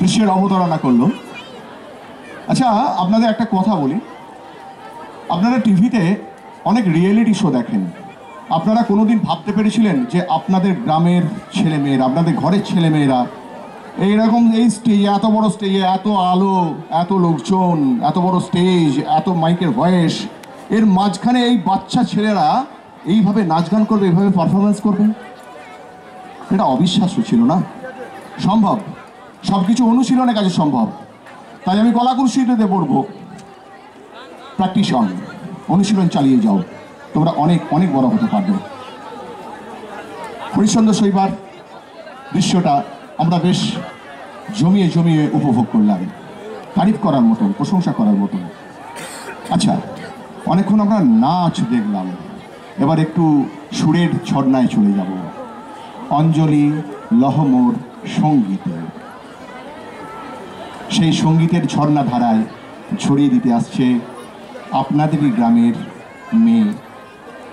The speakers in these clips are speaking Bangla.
দৃশ্যের অবতারণা করল। আচ্ছা আপনাদের একটা কথা বলি। আপনারা টিভিতে অনেক রিয়েলিটি শো দেখেন। আপনারা কোনোদিন ভাবতে পেরেছিলেন যে আপনাদের গ্রামের ছেলেমেয়েরা, আপনাদের ঘরের ছেলেমেয়েরা এইরকম এই স্টেজে এত বড় স্টেজে এত আলো, এত লোকজন, এত বড় স্টেজ এত মাইকের ভয়েস এর মাঝখানে এই বাচ্চা ছেলেরা এইভাবে নাচ গান করবে, এইভাবে পারফরমেন্স করবে? এটা অবিশ্বাস্য ছিল না? সম্ভব? সব কিছু অনুশীলনের কাছে সম্ভব। তাই আমি কলাকুশলীতে বলব প্র্যাকটিস অন অনুশীলন চালিয়ে যাও। তোমরা অনেক অনেক বড় হতে পারবে। হরিশ্চন্দ্র শৈবার দৃশ্যটা আমরা বেশ জমিয়ে জমিয়ে উপভোগ করলাম। তারিফ করার মতন, প্রশংসা করার মতন। আচ্ছা অনেকক্ষণ আমরা নাচ দেখলাম। এবার একটু সুরের ঝর্ণায় চলে যাব। অঞ্জলি, লহমর সঙ্গীতে। সেই সঙ্গীতের ঝর্ণা ধারায় ছড়িয়ে দিতে আসছে আপনাদেরই গ্রামের মেয়ে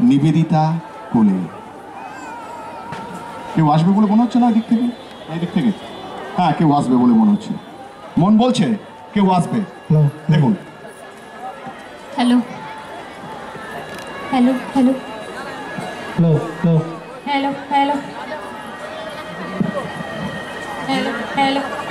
নিবেদিতা কোলে। কেউ আসবে বলে মনে হচ্ছে না দিক থেকে? এই দিক থেকে। হ্যাঁ কেউ আসবে বলে মনে হচ্ছে। মন বলছে কেউ আসবে। দেখুন। Hello hello. Hello hello. Hello hello. Hello hello.